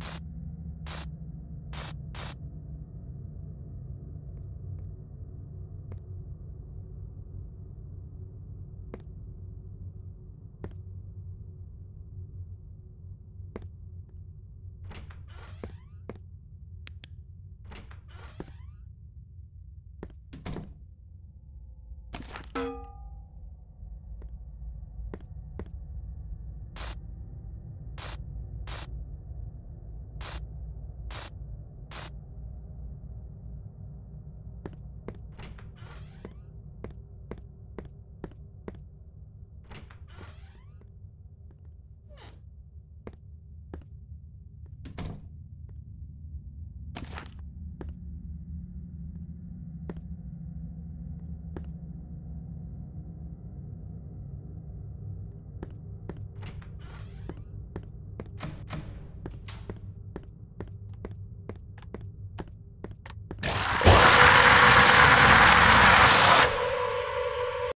you